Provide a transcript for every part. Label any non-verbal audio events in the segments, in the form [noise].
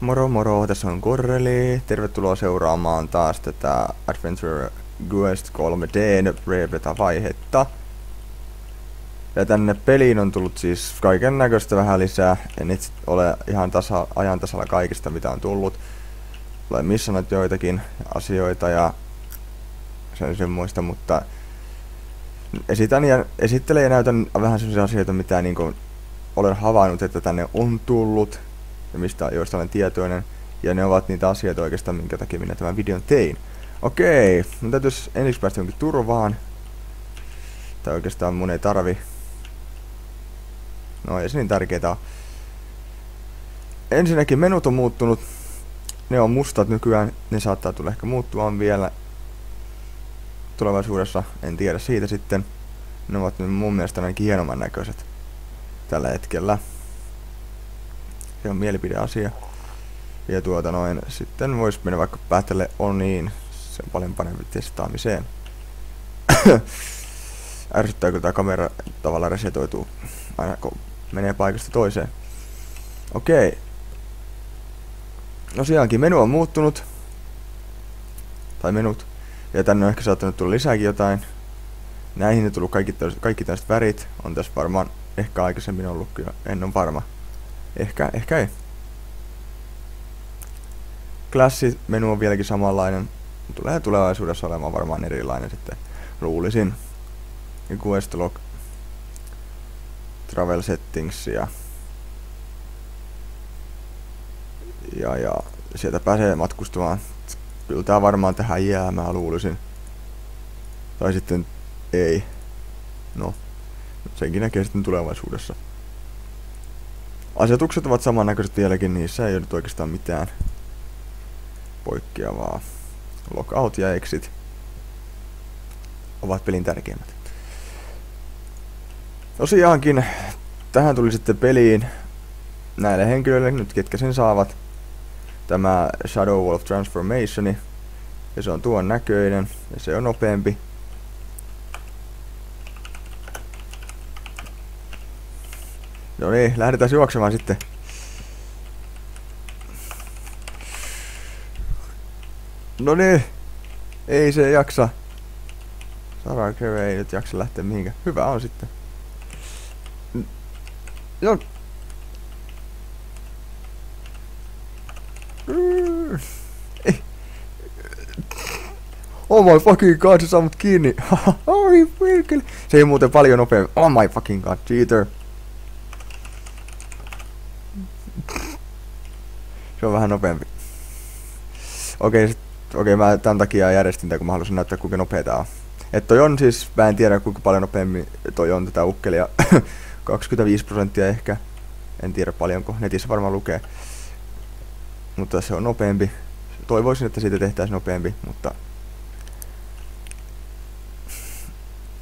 Moro moro, tässä on Korreli. Tervetuloa seuraamaan taas tätä Adventure Quest 3D Rebeta-vaihetta. Ja tänne peliin on tullut siis kaiken näköistä vähän lisää. En itse ole ihan tasa, ajan tasalla kaikista mitä on tullut. Olen missannut joitakin asioita ja sen semmoista, mutta esitän ja, esittelen ja näytän vähän sellaisia asioita, mitä niin olen havainnut, että tänne on tullut ja mistä, joista olen tietoinen. Ja ne ovat niitä asioita oikeastaan, minkä takia minä tämän videon tein. Okei, mun täytyisi ensiksi päästä jonkin turvaan. Tai oikeastaan mun ei tarvi. No ei se niin tärkeetä. Ensinnäkin menut on muuttunut. Ne on mustat nykyään, ne saattaa tulla ehkä muuttumaan vielä tulevaisuudessa, en tiedä siitä sitten. Ne ovat mun mielestä ainakin hienomman näköiset tällä hetkellä. Se on mielipideasia. Ja tuota noin, sitten voisi mennä vaikka päätelle on niin, se on paljon parempi testaamiseen. [coughs] Ärsyttääkö tämä kamera tavallaan resetoituu aina kun menee paikasta toiseen. Okei. No sielläkin menu on muuttunut. Tai menut. Ja tänne on ehkä saattanut tulla lisääkin jotain. Näihin on tullut kaikki, kaikki tällaiset värit. On tässä varmaan ehkä aikaisemmin ollut kyllä. En ole varma. Ehkä, ehkä ei. Klassi-menu on vieläkin samanlainen. Tulee tulevaisuudessa olemaan varmaan erilainen sitten. Luulisin. Ja quest log. Travel settings ja ja, ja sieltä pääsee matkustamaan. Kyllä tää varmaan tähän jää, mä luulisin. Tai sitten ei. No, senkin näkee sitten tulevaisuudessa. Asetukset ovat samannäköiset vieläkin, niissä ei ole nyt oikeastaan mitään poikkeavaa. Lockout ja exit ovat pelin tärkeimmät. Tosiaankin tähän tuli sitten peliin näille henkilöille nyt ketkä sen saavat tämä Shadow Wolf Transformationi ja se on tuon näköinen ja se on nopeampi No niin, lähdetään juoksemaan sitten. No niin. Ei se jaksa. Sarah Kerry ei nyt jaksa lähteä mihinkään. Hyvä on sitten. Joo. Oh my fucking god, se saa mut kiinni. [laughs] Se ei muuten paljon nopeammin. Oh my fucking god, cheater. On vähän nopeampi. Okei, okay, okei okay, mä tämän takia järjestin tämän, kun mä halusin näyttää kuinka nopea tää on. Et toi on siis, mä en tiedä kuinka paljon nopeammin toi on tätä ukkelia. [laughs] 25 prosenttia ehkä. En tiedä paljonko, netissä varmaan lukee. Mutta se on nopeampi. Toivoisin, että siitä tehtäisiin nopeampi, mutta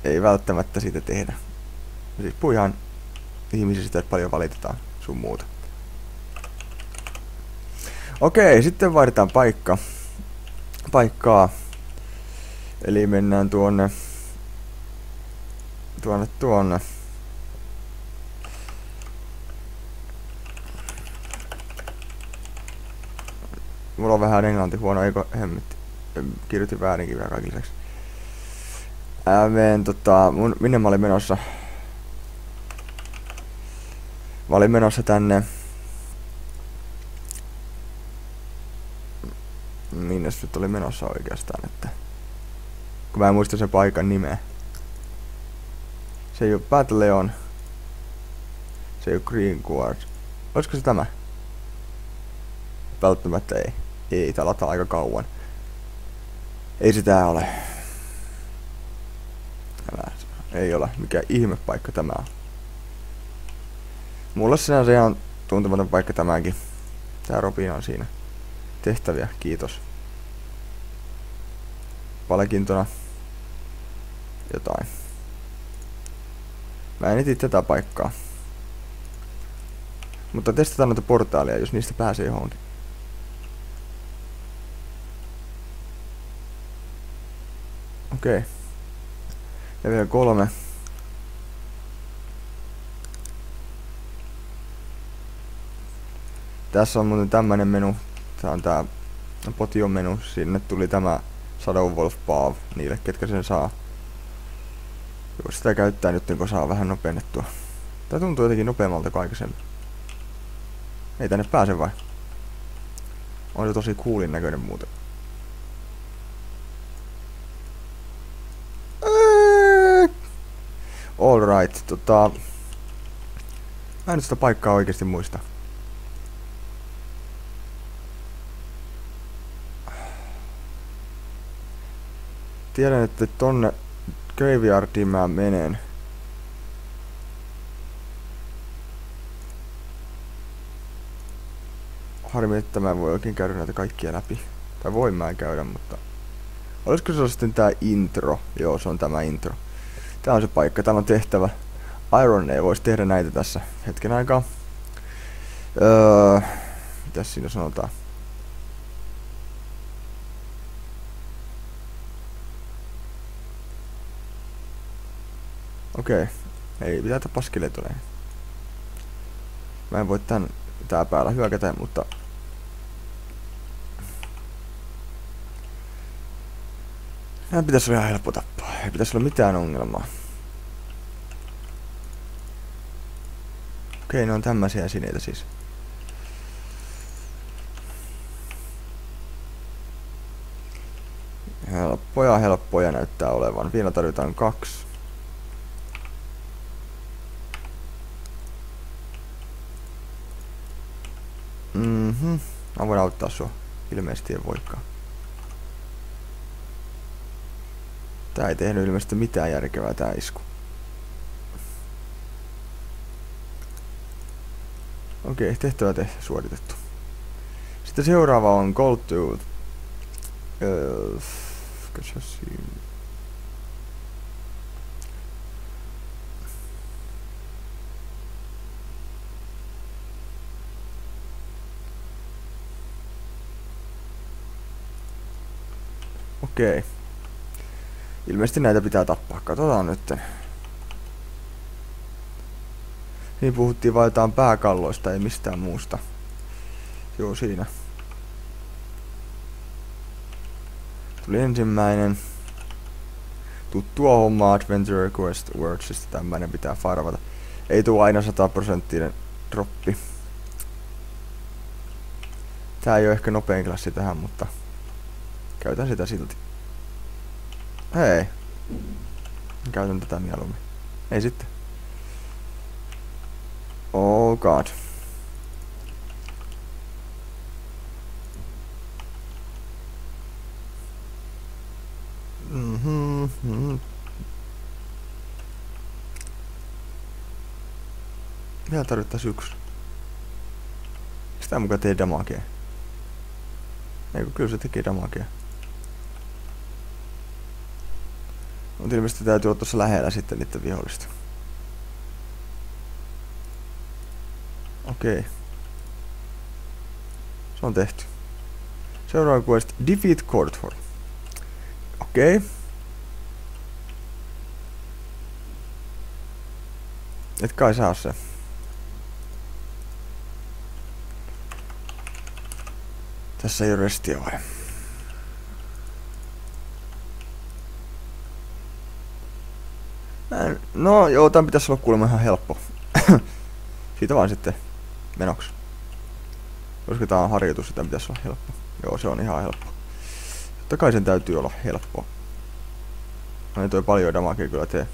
ei välttämättä siitä tehdä. Siis puihan ihmisistä paljon valitetaan sun muuta. Okei, sitten vaihdetaan paikka. Paikkaa. Eli mennään tuonne. Tuonne tuonne. Mulla on vähän englanti huono, eikö hemmetti. Kirjoitin väärinkin vielä kaikille lisäksi. Tota, mun, minne mä olin menossa? Mä olin menossa tänne minne se nyt oli menossa oikeastaan, että kun mä en muista sen paikan nimeä. Se ei oo Batleon. Se ei oo Green Guard. Olisiko se tämä? Välttämättä ei. Ei, tää lataa aika kauan. Ei sitä ole. Älä, ei ole. Mikä ihme paikka tämä on. Mulla sinänsä ihan tuntematon paikka tämäkin. Tää Robin on siinä tehtäviä, kiitos. Palkintona jotain. Mä en eti tätä paikkaa. Mutta testataan noita portaalia, jos niistä pääsee johonkin. Okei. Okay. Ja vielä kolme. Tässä on muuten tämmönen menu. Tää on tää Potion menu. Sinne tuli tämä Shadow Wolf Pav niille, ketkä sen saa. Jos sitä käyttää nyt, kun saa vähän nopennettua. Tää tuntuu jotenkin nopeammalta kuin aikaisemmin. Ei tänne pääse vai? On se tosi kuulin näköinen muuten. Alright, tota... Mä en nyt sitä paikkaa oikeasti muista. Tiedän, että tonne Graveyardiin mä menen. Harmi, että mä en voi oikein käydä näitä kaikkia läpi. Tai voin mä käydä, mutta... Olisiko se sitten tää intro? Joo, se on tämä intro. Tää on se paikka, täällä on tehtävä. Iron ei voisi tehdä näitä tässä hetken aikaa. Öö, mitäs siinä sanotaan? Okei. Okay. Ei pitää paskiletoneen. Mä en voi tän tää päällä hyökätä, mutta... Nää pitäisi olla ihan helppo tappaa. Ei pitäisi olla mitään ongelmaa. Okei, ne on tämmöisiä esineitä siis. Helppoja, helppoja näyttää olevan. Vielä tarvitaan kaksi. Sua. Ilmeisesti ei voikaan. Tää ei tehnyt ilmeisesti mitään järkevää tää isku. Okei, okay, tehtävä te suoritettu. Sitten seuraava on Gold Tooth. Öö, Okei. Okay. Ilmeisesti näitä pitää tappaa. Katsotaan nyt. Niin puhuttiin vain pääkalloista, ei mistään muusta. Joo, siinä. Tuli ensimmäinen. Tuttua hommaa Adventure Quest Wordsista tämmönen pitää farvata. Ei tuu aina 100 prosenttinen droppi. Tää ei ole ehkä nopein klassi tähän, mutta käytän sitä silti. Hei. Käytän tätä mieluummin. Ei sitten. Oh god. Mm Vielä tarvittais yksi. Sitä mukaan tee damakea? Eikö kyllä se teki damakea. Mutta ilmeisesti täytyy olla tuossa lähellä sitten niiden vihollista. Okei. Okay. Se on tehty. Seuraava quest. Defeat Cordfor. Okei. Okay. Et kai saa se. Tässä ei ole restiä vai? No joo, tämän pitäisi olla kuulemma ihan helppo. [clears throat] Siitä vaan sitten menoksi. Koska tää on harjoitus, sitä pitäisi olla helppo. Joo, se on ihan helppo. Totta kai sen täytyy olla helppo. No ei toi paljon damagea kyllä tee.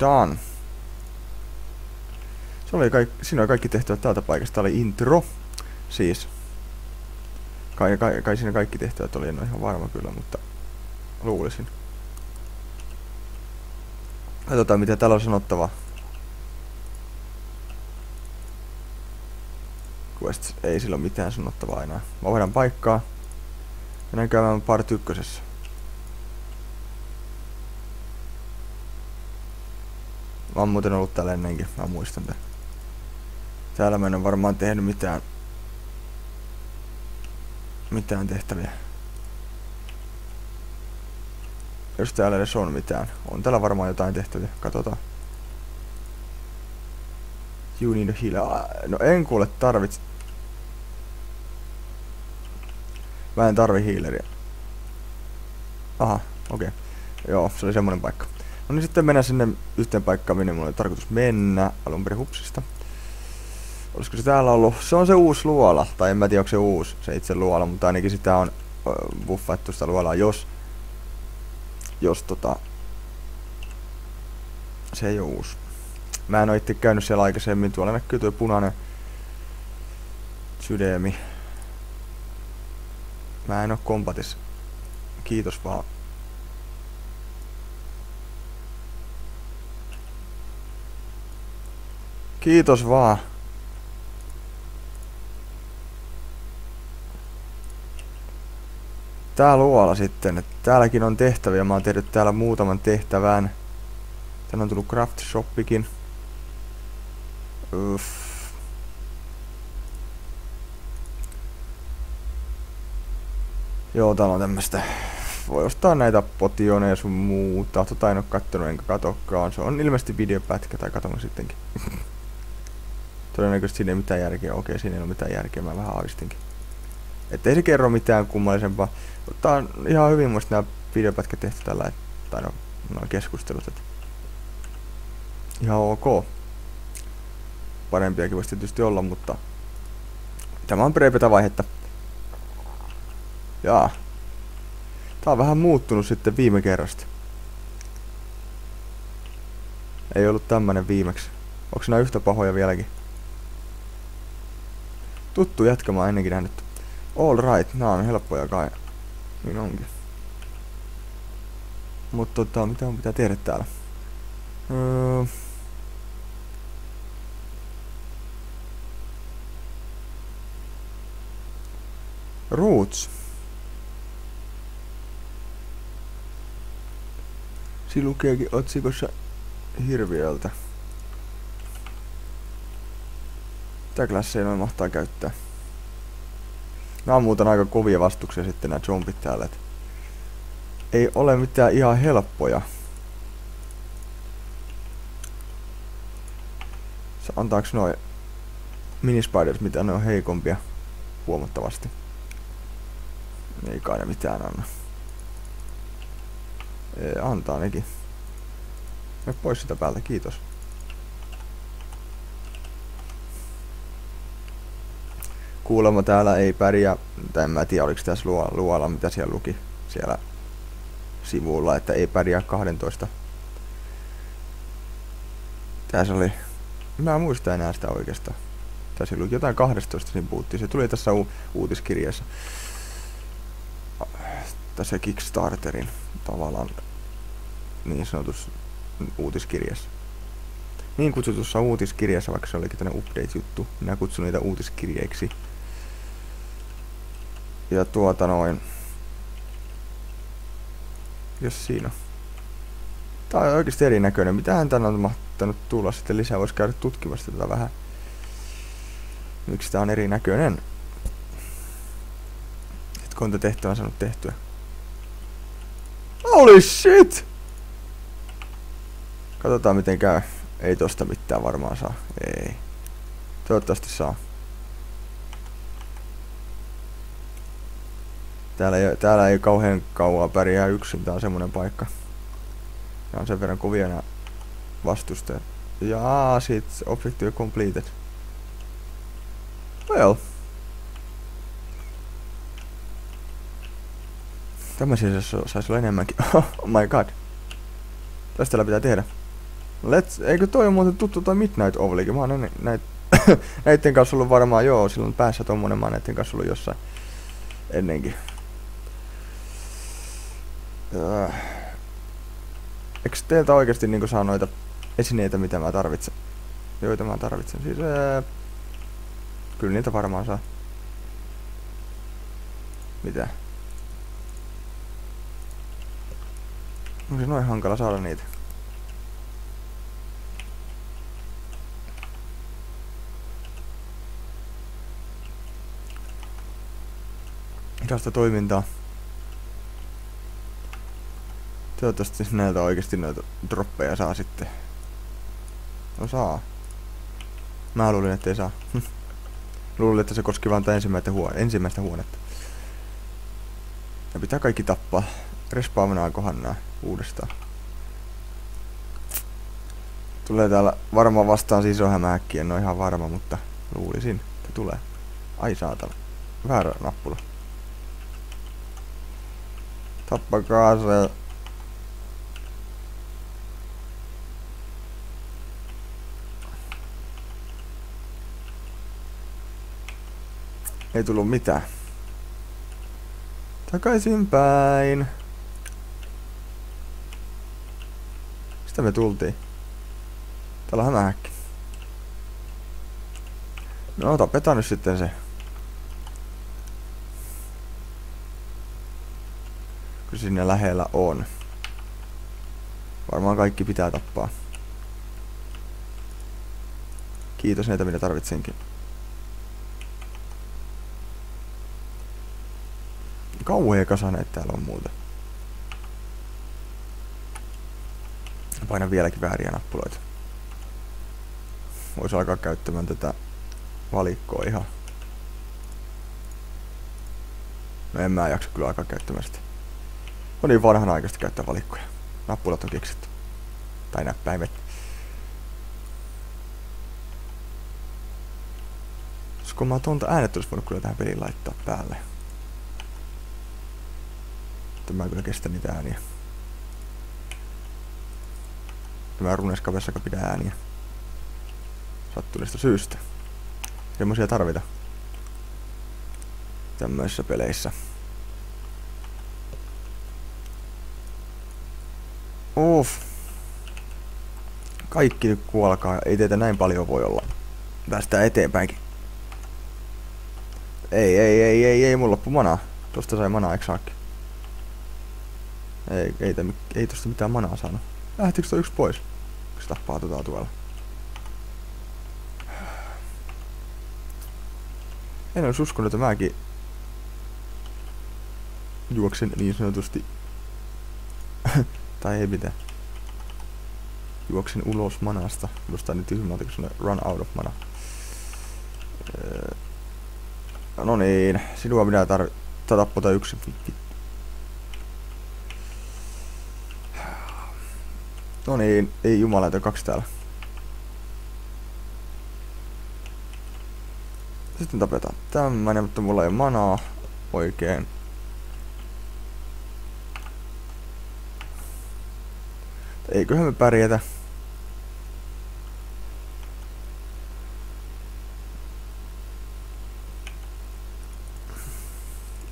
Done. Se oli kaikki, siinä oli kaikki tehtävät täältä paikasta. Tää oli intro. Siis. Kai, kai, kai siinä kaikki tehtävät oli, en ole ihan varma kyllä, mutta luulisin. Katsotaan mitä täällä on sanottava. Quest ei sillä ole mitään sanottavaa enää. Mä hoidan paikkaa. Mennään käymään part ykkösessä. Mä oon muuten ollut täällä ennenkin, mä muistan tämän. Täällä mä en varmaan tehnyt mitään mitään tehtäviä. Jos täällä edes on mitään. On täällä varmaan jotain tehtäviä. Katsotaan. You need a healer. No en kuule tarvits. Mä en tarvi healeria. Aha, okei. Okay. Joo, se oli semmonen paikka. No niin sitten mennään sinne yhteen paikkaan, minne mulla oli tarkoitus mennä alun perin hupsista. Olisiko se täällä ollut? Se on se uusi luola, tai en mä tiedä onko se uusi, se itse luola, mutta ainakin sitä on buffattu sitä luolaa, jos, jos tota, se ei ole uusi. Mä en oo itse käynyt siellä aikaisemmin, tuolla näkyy tuo punainen sydämi. Mä en oo kompatis. Kiitos vaan. Kiitos vaan. Tää luola sitten, että täälläkin on tehtäviä. Mä oon tehnyt täällä muutaman tehtävän. Tänne on tullut craft shoppikin. Uff. Joo, täällä on tämmöstä. Voi ostaa näitä potioneja sun muuta. Tota en oo kattonut enkä katokkaan. Se on ilmeisesti videopätkä tai katon sittenkin. [laughs] Todennäköisesti siinä ei mitään järkeä. Okei, siinä ei ole mitään järkeä. Mä vähän aavistinkin. Että ei se kerro mitään kummallisempaa. Tää on ihan hyvin muista nämä videopätkät tehty tällä, tai no, no keskustelut, että ihan ok. Parempiakin voisi tietysti olla, mutta tämä on prepeta vaihetta. Jaa. Tää on vähän muuttunut sitten viime kerrasta. Ei ollut tämmönen viimeksi. Onko nämä yhtä pahoja vieläkin? Tuttu mä ennenkin nähnyt. All right, nää on helppoja kai. Niin onkin. Mutta tota, mitä on pitää tehdä täällä? Öö... Roots. Siinä lukeekin otsikossa hirviöltä. Mitä klasseja noin mahtaa käyttää? Nämä on muuten aika kovia vastuksia sitten nämä jumpit täällä. Et ei ole mitään ihan helppoja. Antaaks noin minispiders, mitä ne on heikompia huomattavasti? Ei kai ne mitään anna. Ei, antaa nekin. Me pois sitä päältä, kiitos. Kuulemma täällä ei pärjää, tai en mä tiedä oliko tässä luo, luola, mitä siellä luki siellä sivulla, että ei pärjää 12. Tässä oli, mä en muista enää sitä oikeastaan. Tässä luki jotain 12 siinä puhuttiin, se tuli tässä u- uutiskirjassa. Tässä Kickstarterin tavallaan niin sanotus uutiskirjassa. Niin kutsutussa uutiskirjassa, vaikka se olikin tämmönen update-juttu, minä kutsun niitä uutiskirjeiksi. Ja tuota noin. Jos siinä Tää on oikeesti erinäköinen. Mitähän tän on mahtanut tulla sitten lisää? Vois käydä tutkimassa tätä vähän. Miksi tää on erinäköinen? Sitten kun tehtävä on saanut tehtyä. Holy shit! Katsotaan miten käy. Ei tosta mitään varmaan saa. Ei. Toivottavasti saa. Täällä ei, täällä ei kauhean kauan pärjää yksin, tää on semmonen paikka. Ja on sen verran kovia nää vastustajat. Jaa, sit objective completed. Well. Tämmöisiä se saisi olla enemmänkin. [laughs] oh my god. Tästä pitää tehdä. Let's, eikö toi on muuten tuttu toi Midnight Ovelikin? Mä oon ennen näit, [coughs] näitten kanssa ollut varmaan, joo, silloin päässä tommonen mä oon näitten kanssa ollut jossain ennenkin. Öö. Eikö teiltä oikeasti niinku saa noita esineitä, mitä mä tarvitsen? Joita mä tarvitsen. Siis ää... Kyllä niitä varmaan saa. Mitä? Onko se noin hankala saada niitä? Hidasta toimintaa. Toivottavasti näiltä oikeasti noita droppeja saa sitten. No saa. Mä luulin, että ei saa. [laughs] luulin, että se koski vain ensimmäistä, huone- ensimmäistä huonetta. Ja pitää kaikki tappaa. Respawnaakohan nää uudestaan. Tulee täällä varmaan vastaan siis ohjelmähäkki, en oo ihan varma, mutta luulisin, että tulee. Ai saatana. Väärä nappula. Tappakaa se. Ei tullut mitään. Takaisin päin. Sitä me tultiin. Täällä on hämähäkki. No tapetaan nyt sitten se. Kyllä sinne lähellä on. Varmaan kaikki pitää tappaa. Kiitos näitä mitä tarvitsenkin. Kauhea kasa näitä täällä on muuten. Painan vieläkin vääriä nappuloita. Voisi alkaa käyttämään tätä valikkoa ihan. No en mä jaksa kyllä alkaa käyttämään sitä. On niin vanhanaikaista käyttää valikkoja. Nappulat on keksitty. Tai näppäimet. Kun mä äänet olisi voinut kyllä tähän peliin laittaa päälle. Tämä mä kyllä kestä niitä ääniä. Tämä runeskavessakaan pitää ääniä. Sattuneesta syystä. Semmoisia tarvita. Tämmöisissä peleissä. Uff. Kaikki nyt kuolkaa. Ei teitä näin paljon voi olla. Päästään eteenpäinkin. Ei, ei, ei, ei, ei, mulla loppu manaa. Tosta sai manaa, eikö saakin? Ei, ei, ei, ei tosta mitään manaa saanut. Lähtikö toi yksi pois? Se tappaa tota tuolla. En olisi uskonut, että mäkin juoksen niin sanotusti. [laughs] tai ei mitään. Juoksen ulos manasta. Kuulostaa niin tyhmältä, kun se run out of mana. Öö. No niin, sinua minä tarvi... tappota yksi. No niin, ei jumala, kaksi täällä. Sitten tapetaan tämmönen, mutta mulla ei manaa oikein. Eiköhän me pärjätä.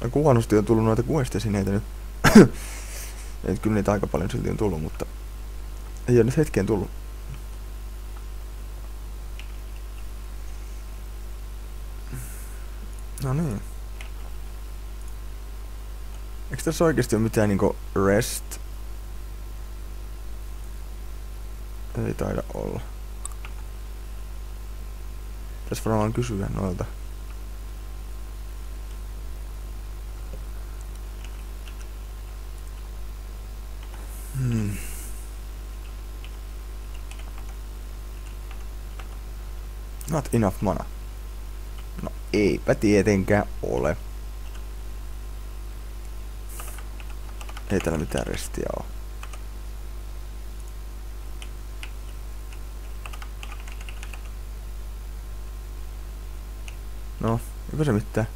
Aika on tullut noita questesineitä nyt. [coughs] Et kyllä niitä aika paljon silti on tullut, mutta ei ole nyt hetkeen tullut. No niin. Eikö tässä oikeesti ole mitään niinku rest? Ei taida olla. Tässä varmaan kysyä noilta. Hmm. Not enough mana. No eipä tietenkään ole. Ei täällä mitään restiä oo. No, eipä se mitään.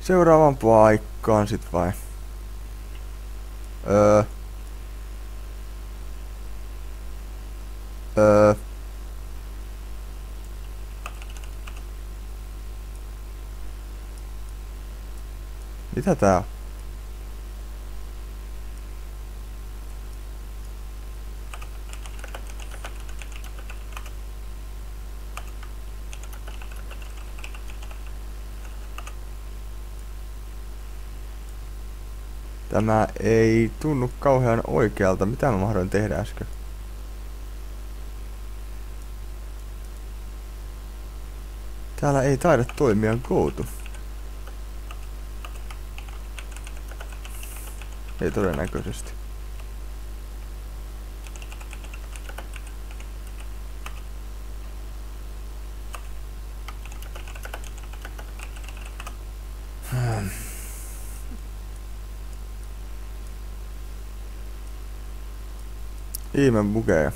Seuraavaan paikkaan sit vai? Öö. Öö. Mitä tää on? Tämä ei tunnu kauhean oikealta. Mitä mä mahdoin tehdä äsken? Täällä ei taida toimia koutu. Ei todennäköisesti. Hmm. Ihme bugeja.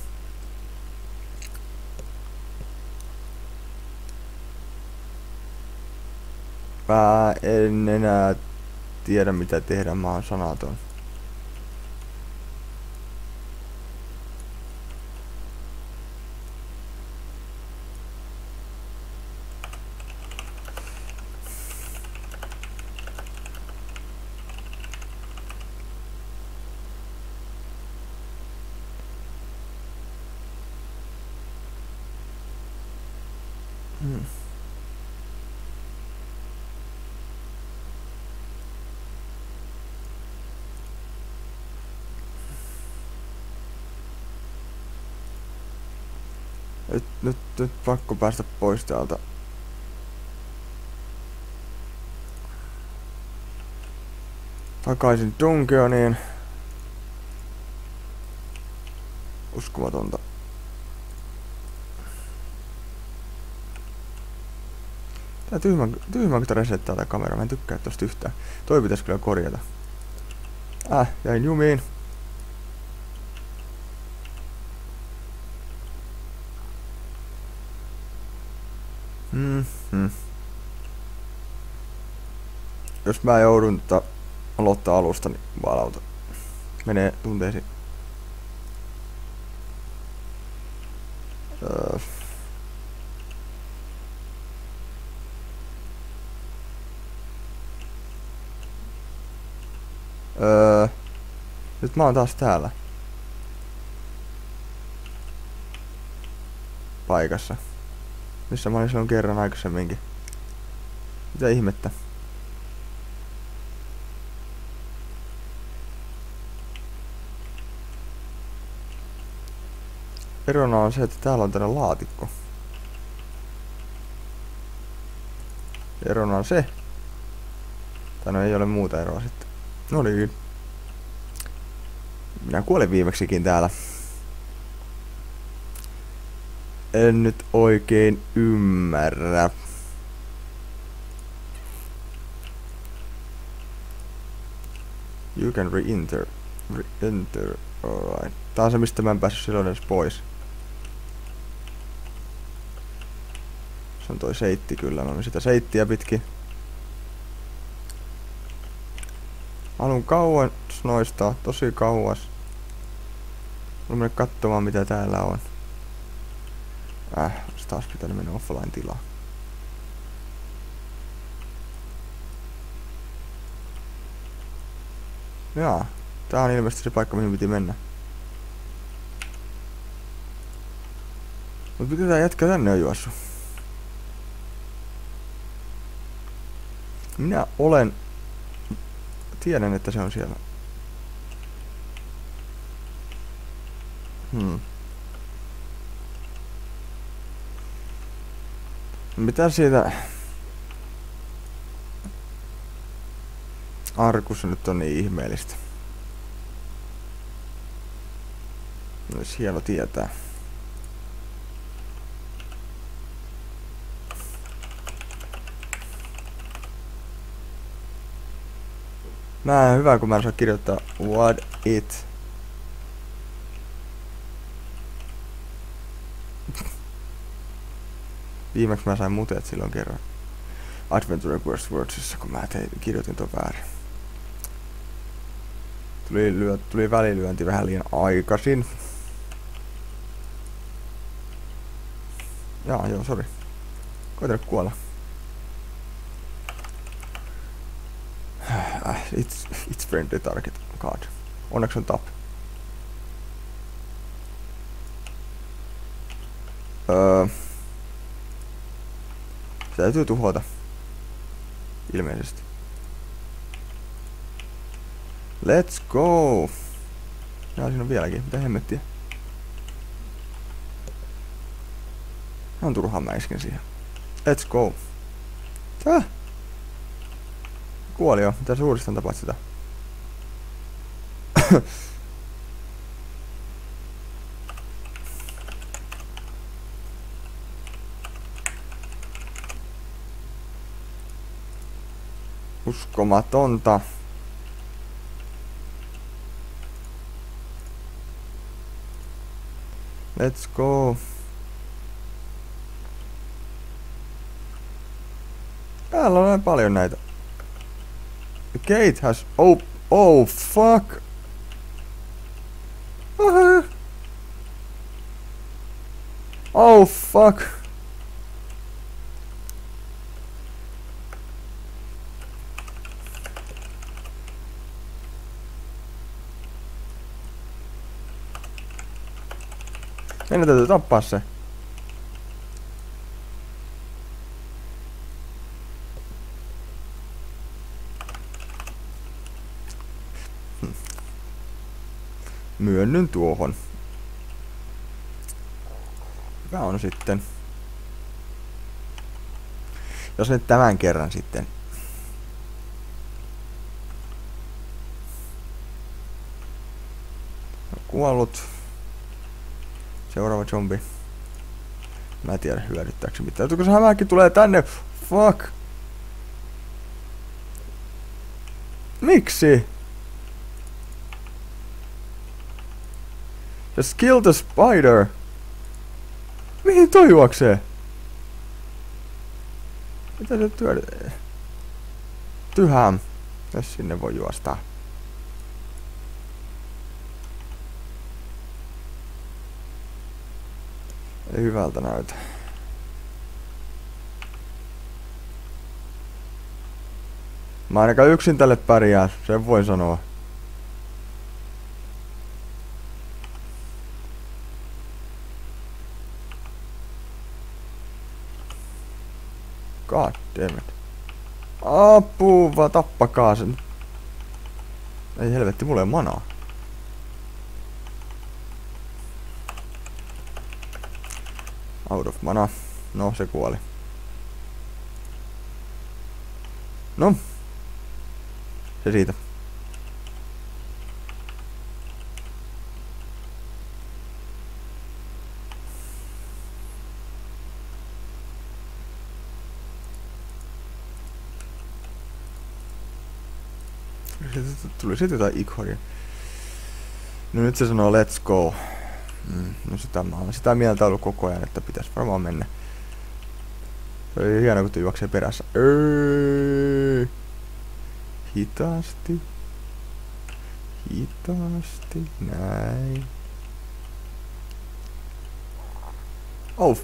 Mä en enää tiedä mitä tehdä, mä oon sanaton. Nyt, nyt, nyt pakko päästä pois täältä. Takaisin Dungeoniin. Uskomatonta. Tää tyhmä, tyhmä kun tää resettää tää kamera. Mä en tykkää tosta yhtään. Toi pitäis kyllä korjata. Äh, jäin jumiin. Mm, mm. Jos mä joudun tota aloittaa alusta, niin valauta. Menee tunteisiin. Öö. Öö. Nyt mä oon taas täällä. Paikassa. Missä mä olin silloin kerran aikaisemminkin. Mitä ihmettä? Erona on se, että täällä on tällainen laatikko. Erona on se. Tai no ei ole muuta eroa sitten. No niin. Minä kuolin viimeksikin täällä. En nyt oikein ymmärrä. You can re-enter. Re-enter. Alright. Tää on se, mistä mä en päässyt silloin edes pois. On toi seitti kyllä, mä sitä seittiä pitkin. Haluan kauan noista, tosi kauas. Mä mennä katsomaan mitä täällä on. Äh, taas pitänyt mennä offline tilaa. Jaa, tää on ilmeisesti se paikka mihin piti mennä. Mut mitä tää jätkä tänne on juossut? Minä olen... Tiedän, että se on siellä. Hmm. Mitä siitä... Arkussa nyt on niin ihmeellistä. Olisi hieno tietää. Mä hyvä kun mä en saa kirjoittaa what it. Viimeksi mä sain muteet silloin kerran. Adventure Worst Wordsissa, kun mä tein, kirjoitin tuon väärin. Tuli, lyö, tuli välilyönti vähän liian aikaisin. Jaa, joo, sori. Koita kuolla. Äh, it's, it's friendly target. God. Onneksi on tap. Öö. Se täytyy tuhota. Ilmeisesti. Let's go! Ja siinä on vieläkin. Mitä hemmettiä? On turhaan mä isken siihen. Let's go. Tää? Kuoli jo. Mitä sä uudestaan tapaat sitä? [coughs] Let's go. Täällä on paljon näitä. Gate has... Oh, oh fuck. Oh fuck. Meidän täytyy tappaa se. Myönnyn tuohon. Hyvä on sitten. Jos nyt tämän kerran sitten. Kuollut. Seuraava zombi. Mä en tiedä hyödyttääkö mitään. Kun se hämähäkki tulee tänne. Fuck. Miksi? Just kill the spider. Mihin toi juoksee? Mitä se työ... Tyhään. Jos sinne voi juosta. Ei hyvältä näytä. Mä ainakaan yksin tälle pärjää, sen voin sanoa. God damn it. Tappakaa sen. Ei helvetti, mulla ei manaa. Out of mana. No, se kuoli. No. Se siitä. Tuli sitten jotain ikhoria. No nyt se sanoo let's go. Mm, no sitä mä olen sitä mieltä ollut koko ajan, että pitäisi varmaan mennä. Se oli hieno, kun juoksee perässä. Öö, hitaasti. Hitaasti. Näin. Oh.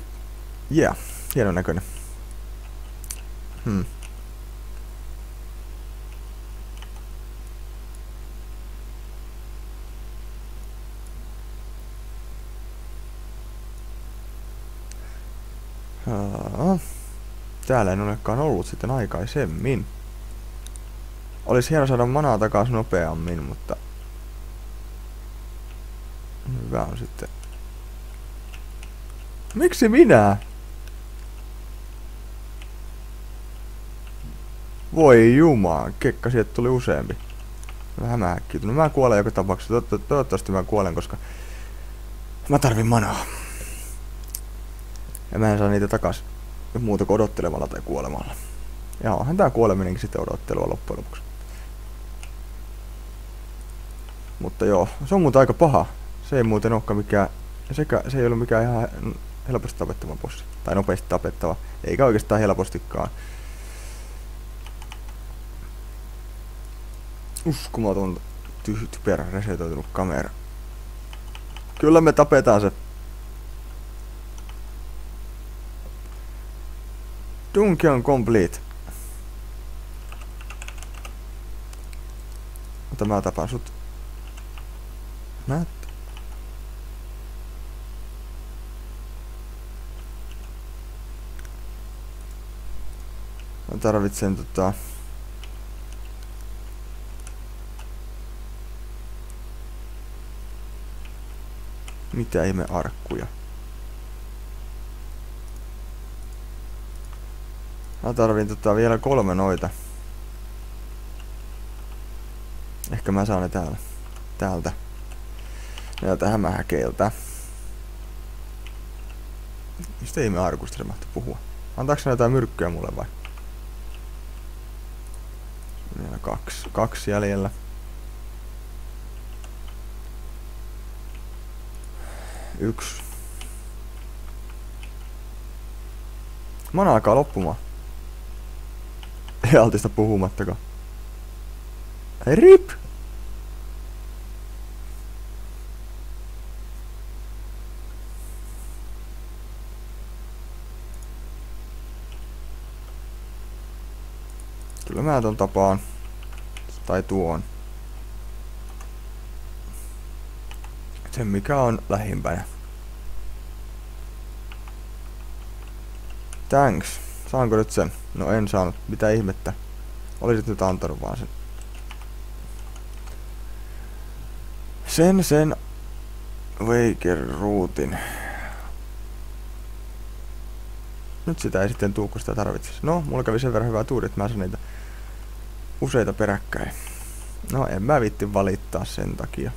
Yeah. Hienon näköinen. Hmm. Täällä en olekaan ollut sitten aikaisemmin. Olisi hieno saada manaa takaisin nopeammin, mutta... Hyvä on sitten. Miksi minä? Voi jumaa, kekka sieltä tuli useampi. Vähän mä No mä kuolen joka tapauksessa. Toivottavasti mä kuolen, koska mä tarvin manaa. Ja mä en saa niitä takas muuta kuin odottelemalla tai kuolemalla. Ja onhan tää kuoleminenkin sitten odottelua loppujen lopuksi. Mutta joo, se on muuten aika paha. Se ei muuten olekaan mikään... Sekä, se ei ollut mikään ihan helposti tapettava bossi. Tai nopeasti tapettava. Eikä oikeastaan helpostikaan. Uskomaton typerä resetoitunut kamera. Kyllä me tapetaan se Dungeon complete. Mutta mä tapaan sut. Matt. Mä tarvitsen tota... Mitä ihme arkkuja? Mä tarvin tota vielä kolme noita. Ehkä mä saan ne täällä. Täältä. Mä oot Mistä ei me arkusta puhua? Antaaks ne jotain myrkkyä mulle vai? Vielä kaksi, kaksi jäljellä. Yksi. Mana alkaa loppumaan. [laughs] Ei altista puhumattakaan. RIP! Kyllä mä ton tapaan. Tai tuon. Sen mikä on lähimpänä. Thanks. Saanko nyt sen? No en saanut. Mitä ihmettä? Olisit nyt antanut vaan sen. Sen sen Waker ruutin. Nyt sitä ei sitten tuu, kun sitä tarvitsisi. No, mulla kävi sen verran hyvää tuuri, että mä saan niitä useita peräkkäin. No, en mä vitti valittaa sen takia.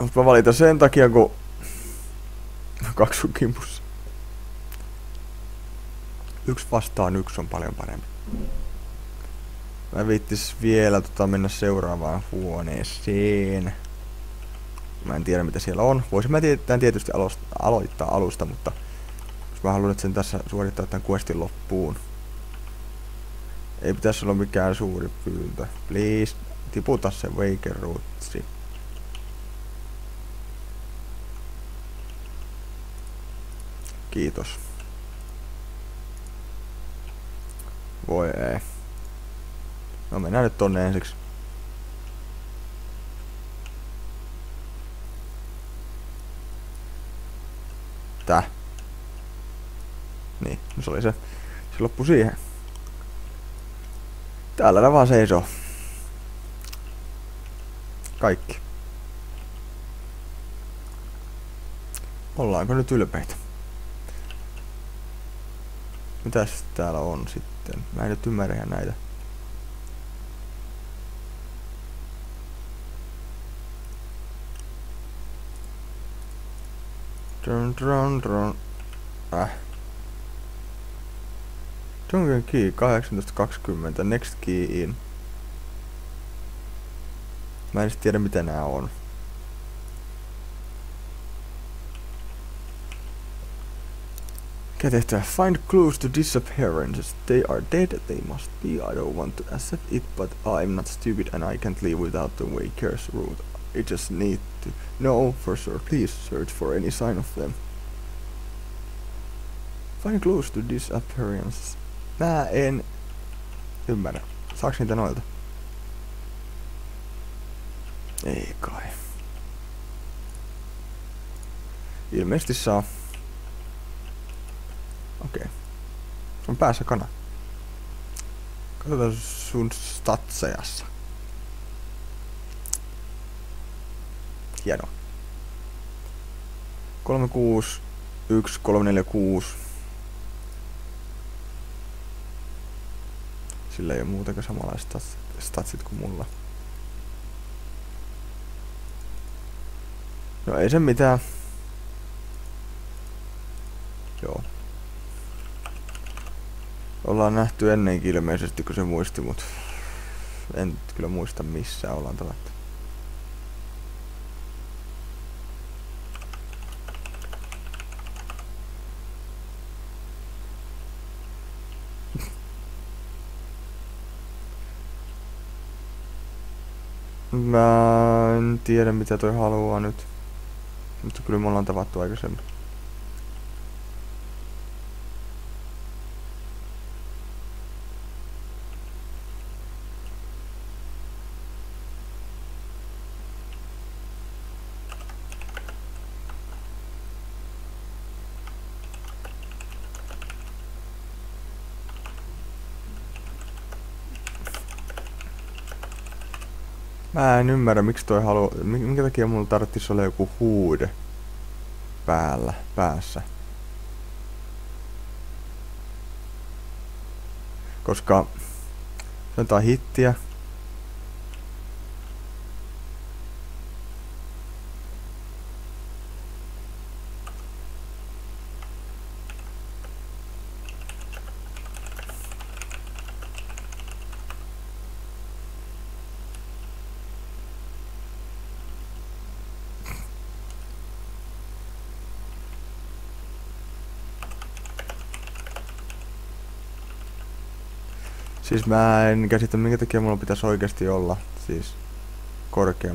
Mutta mä valitan sen takia, kun kaksi sun kimpussa. Yksi vastaan yksi on paljon parempi. Mä viittis vielä tota mennä seuraavaan huoneeseen. Mä en tiedä mitä siellä on. Voisin mä tietysti aloista, aloittaa alusta, mutta jos mä haluan nyt sen tässä suorittaa tämän questin loppuun. Ei pitäisi olla mikään suuri pyyntö. Please, tiputa se Waker Rootsi. Kiitos. Voi ei. No mennään nyt tonne ensiksi. Tää. Niin, no se oli se. Se loppui siihen. Täällä ne vaan seisoo. Kaikki. Ollaanko nyt ylpeitä? Mitäs täällä on sitten? Mä en nyt ymmärrä näitä. Drone, drone, drone. Äh. Jungle key 1820. Next key in. Mä en tiedä mitä nää on. Mikä uh, Find clues to disappearances. They are dead, they must be. I don't want to accept it, but I'm not stupid and I can't leave without the Waker's route. I just need to know for sure. Please search for any sign of them. Find clues to disappearances. Mä en ymmärrä. Saaks niitä noilta? Ei kai. Ilmeisesti saa. Okei. Okay. On päässä kana. Katsotaan sun statsejassa. Hienoa. 36, 1, 346. Sillä ei ole muutenkaan samanlaiset statsit kuin mulla. No ei se mitään. Joo. Ollaan nähty ennenkin ilmeisesti, kun se muisti, mutta en kyllä muista missä ollaan tavattu. Mä en tiedä mitä toi haluaa nyt. Mutta kyllä me ollaan tavattu aikaisemmin. Mä en ymmärrä, miksi toi halu... Minkä takia mulla tarvitsisi olla joku huude päällä, päässä. Koska se on hittiä, Siis mä en käsitä minkä takia mulla pitäisi oikeasti olla siis korkea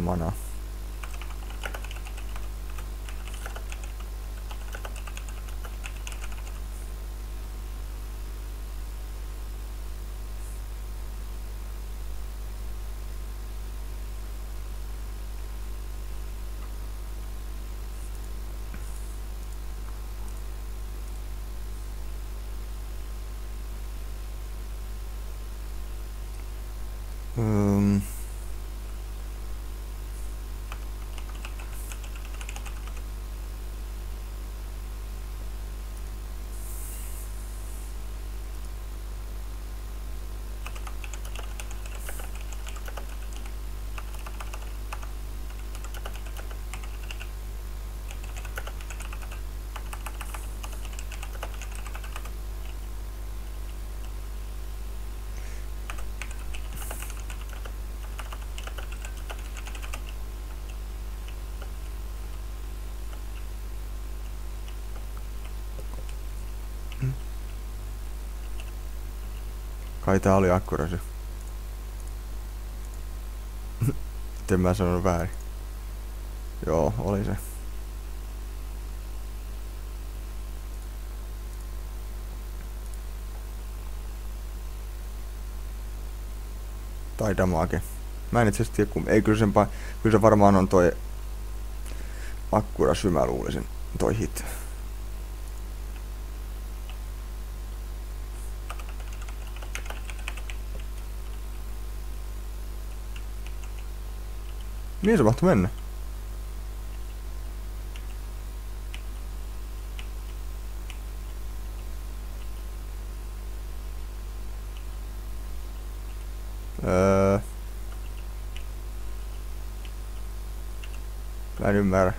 Um, Kai tää oli akkurasi. [laughs] Miten mä sanon väärin? Joo, oli se. Tai damage. Mä en itse tiedä, kun ei kyllä, sen pa- kyllä se varmaan on toi akkuras, mä luulisin, toi hit. Mihin se mahtui mennä? Öö... Mä en ymmärrä.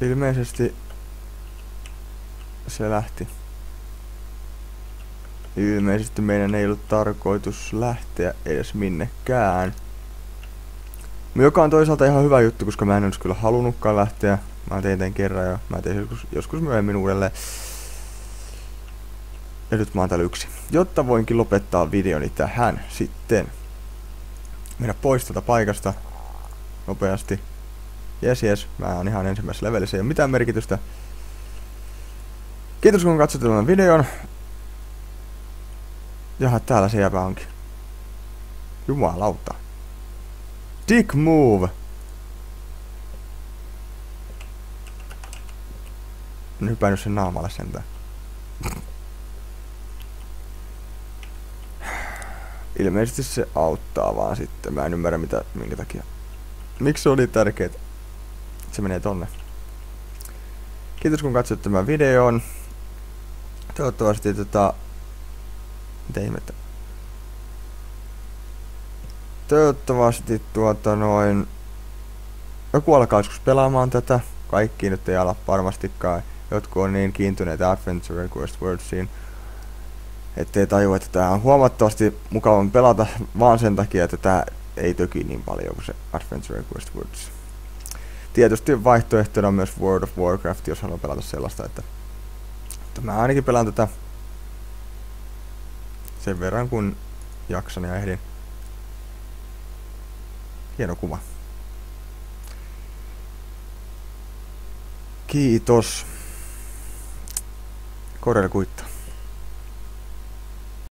Ilmeisesti se lähti. Ilmeisesti meidän ei ollut tarkoitus lähteä edes minnekään. Joka on toisaalta ihan hyvä juttu, koska mä en olisi kyllä halunnutkaan lähteä. Mä tein tämän kerran ja mä tein joskus, joskus myöhemmin uudelleen. Ja nyt mä oon täällä yksi. Jotta voinkin lopettaa videoni tähän sitten. Mennä pois tätä paikasta. Nopeasti. Jes jes, mä oon ihan ensimmäisessä levelissä, ei ole mitään merkitystä. Kiitos kun katsoit tämän videon. Jaha, täällä se jäpä onkin. Jumalauta. Dick move! En hypännyt sen naamalle sentään. Ilmeisesti se auttaa vaan sitten. Mä en ymmärrä mitä, minkä takia. Miksi se oli tärkeet? Se menee tonne. Kiitos kun katsoit tämän videon. Toivottavasti tota, mitä ihmettä? Toivottavasti tuota noin... Joku alkaa joskus pelaamaan tätä. Kaikki nyt ei ala varmastikaan. Jotkut on niin kiintyneitä Adventure Request Wordsiin, ettei tajua, että tää on huomattavasti mukavan pelata vaan sen takia, että tää ei töki niin paljon kuin se Adventure Request Words. Tietysti vaihtoehtona on myös World of Warcraft, jos haluaa pelata sellaista, että, että mä ainakin pelaan tätä sen verran kun jaksan ja ehdin. Hieno kuva. Kiitos. Korel kuittaa.